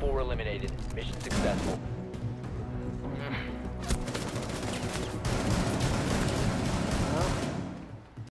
4 eliminated. Mission successful.